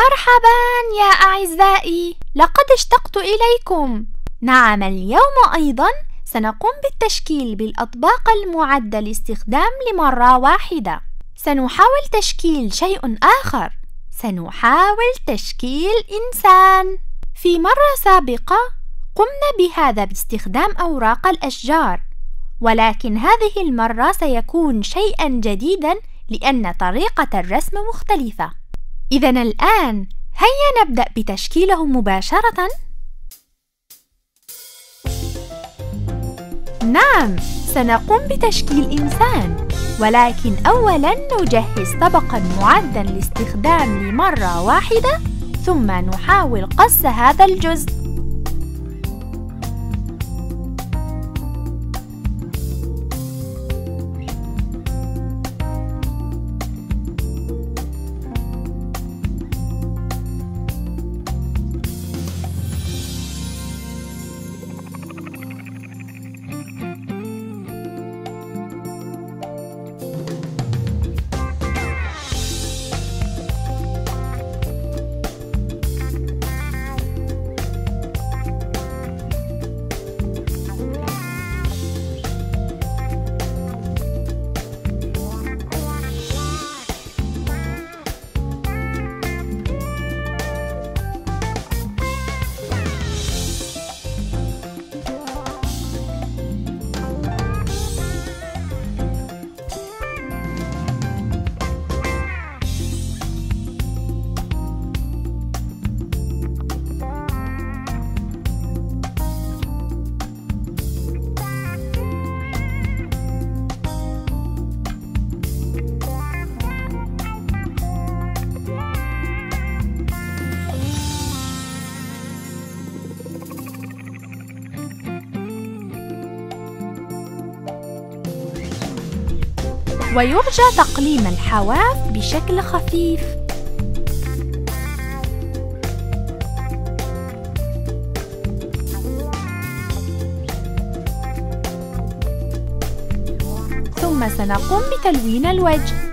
مرحبا يا أعزائي. لقد اشتقت إليكم. نعم اليوم أيضا سنقوم بالتشكيل بالأطباق المعدة لاستخدام لمرة واحدة. سنحاول تشكيل شيء آخر. سنحاول تشكيل إنسان. في مرة سابقة قمنا بهذا باستخدام أوراق الأشجار. ولكن هذه المرة سيكون شيئا جديدا لأن طريقة الرسم مختلفة. إذا الآن هيا نبدأ بتشكيله مباشرة. نعم سنقوم بتشكيل إنسان ولكن أولا نجهز طبقا معدا لاستخدام لمرة واحدة ثم نحاول قص هذا الجزء. ويرجى تقليم الحواف بشكل خفيف. ثم سنقوم بتلوين الوجه.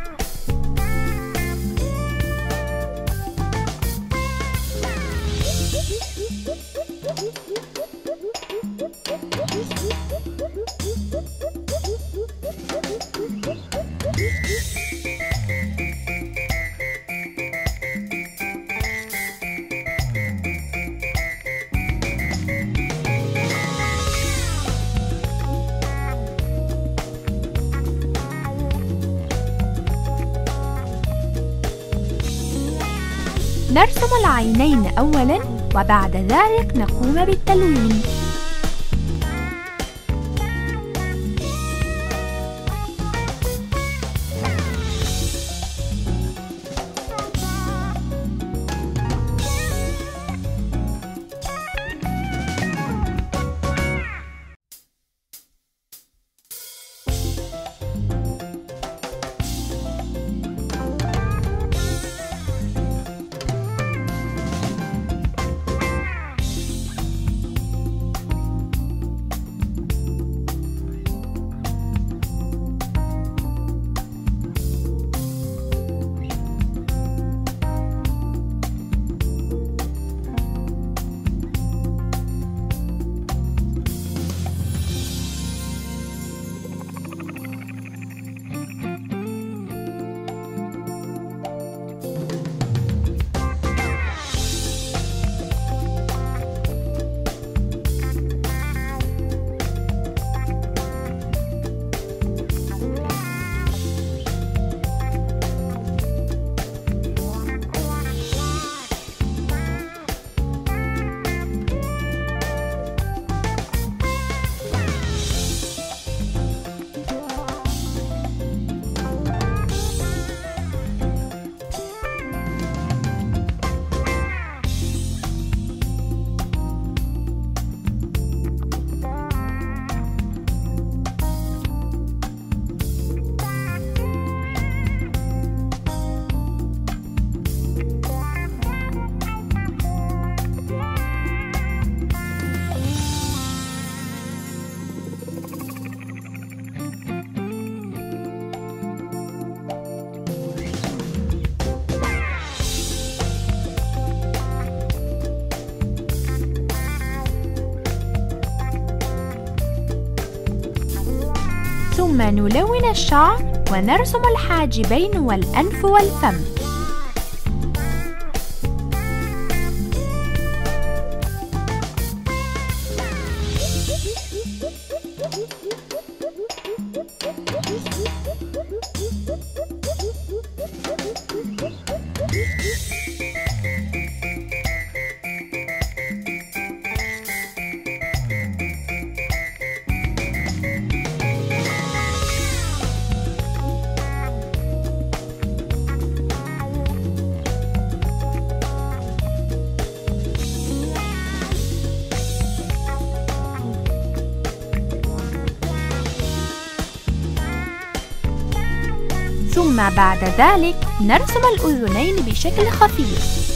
نرسم العينين أولاً وبعد ذلك نقوم بالتلوين. ثم نلون الشعر ونرسم الحاجبين والأنف والفم. بعد ذلك نرسم الأذنين بشكل خفيف.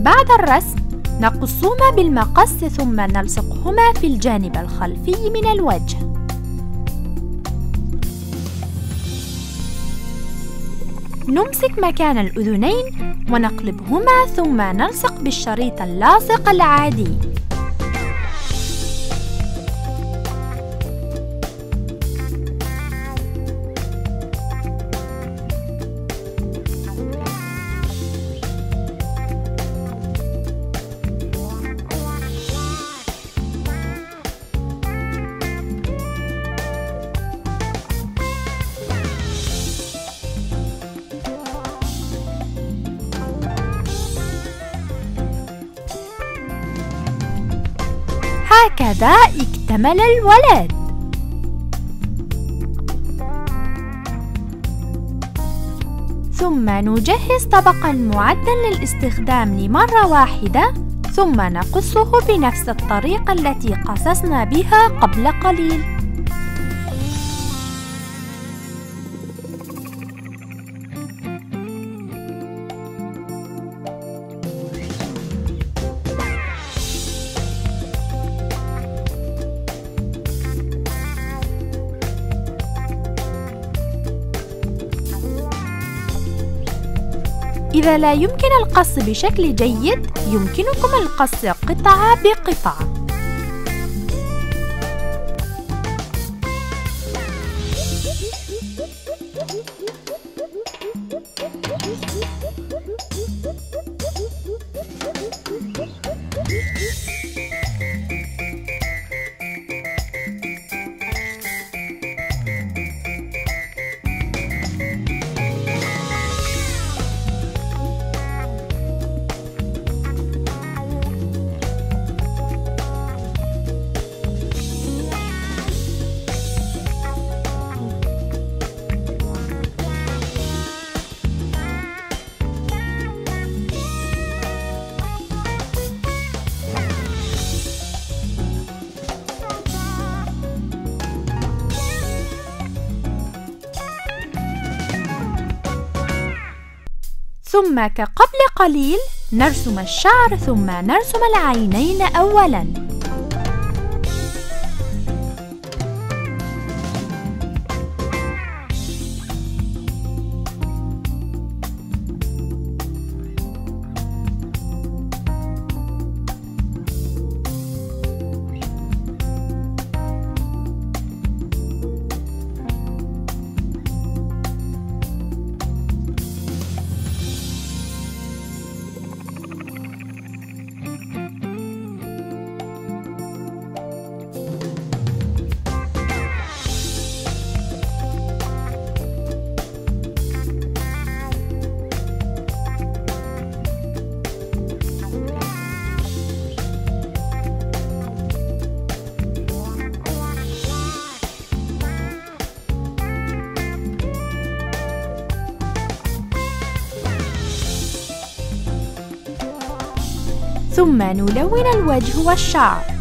بعد الرسم نقصهما بالمقص ثم نلصقهما في الجانب الخلفي من الوجه. نمسك مكان الأذنين ونقلبهما ثم نلصق بالشريط اللاصق العادي. هكذا اكتمل الولد. ثم نجهز طبقا معدا للاستخدام لمرة واحدة ثم نقصه بنفس الطريقة التي قصصنا بها قبل قليل. إذا لا يمكن القص بشكل جيد يمكنكم القص قطعة بقطعة ثم كقبل قليل نرسم الشعر ثم نرسم العينين أولاً. ثم نلون الوجه والشعر.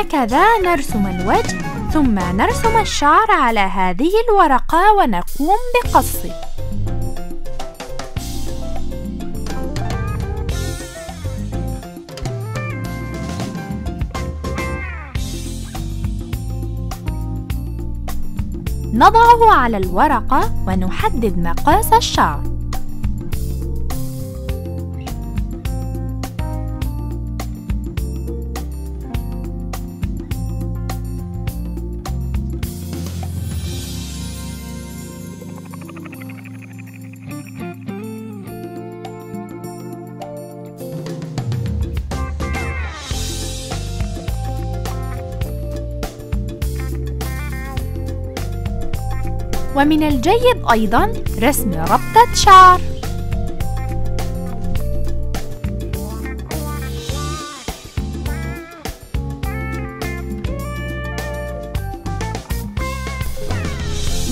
هكذا نرسم الوجه ثم نرسم الشعر على هذه الورقة ونقوم بقصه. نضعه على الورقة ونحدد مقاس الشعر. ومن الجيد أيضاً رسم ربطة شعر.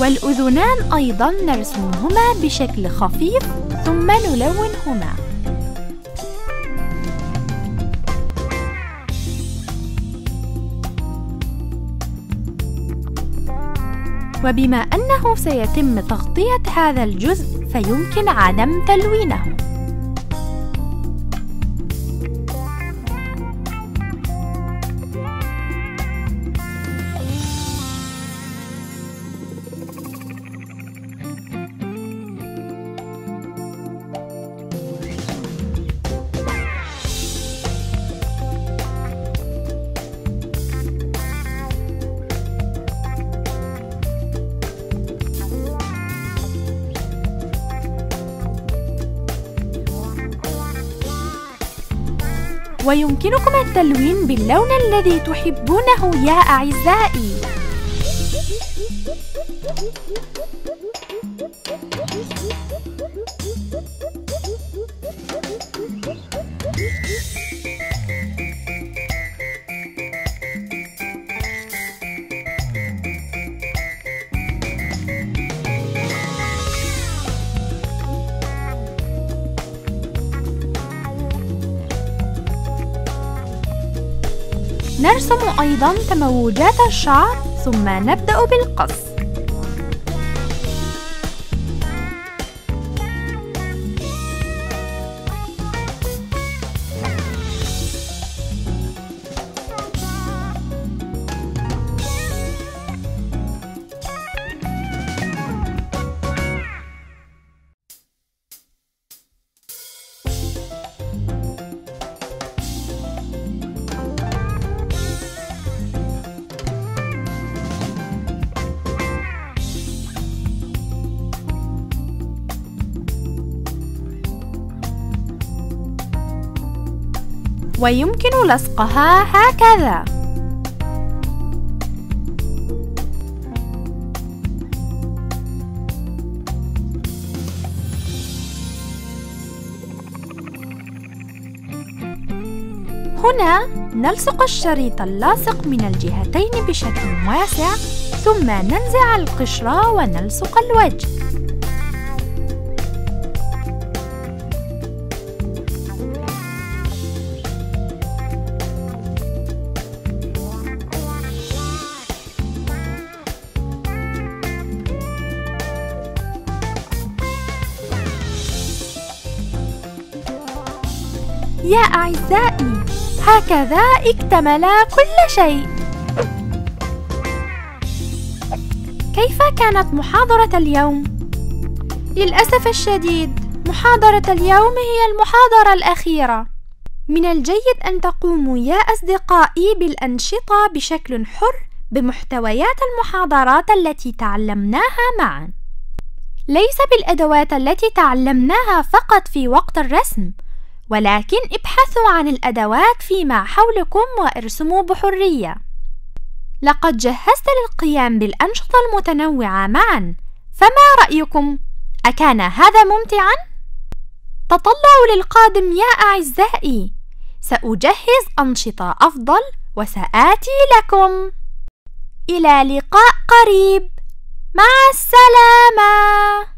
والأذنان أيضاً نرسمهما بشكل خفيف ثم نلونهما. وبما أنه سيتم تغطية هذا الجزء فيمكن عدم تلوينه. ويمكنكم التلوين باللون الذي تحبونه يا أعزائي. نرسم أيضا تموجات الشعر ثم نبدأ بالقص. ويمكن لصقها هكذا. هنا نلصق الشريط اللاصق من الجهتين بشكل واسع ثم ننزع القشرة ونلصق الوجه. يا أعزائي هكذا اكتمل كل شيء. كيف كانت محاضرة اليوم؟ للأسف الشديد محاضرة اليوم هي المحاضرة الأخيرة. من الجيد أن تقوموا يا أصدقائي بالأنشطة بشكل حر بمحتويات المحاضرات التي تعلمناها معا. ليس بالأدوات التي تعلمناها فقط في وقت الرسم ولكن ابحثوا عن الأدوات فيما حولكم وارسموا بحرية. لقد جهزت للقيام بالأنشطة المتنوعة معا، فما رأيكم؟ أكان هذا ممتعا؟ تطلعوا للقادم يا أعزائي، سأجهز أنشطة أفضل وسآتي لكم. إلى لقاء قريب، مع السلامة.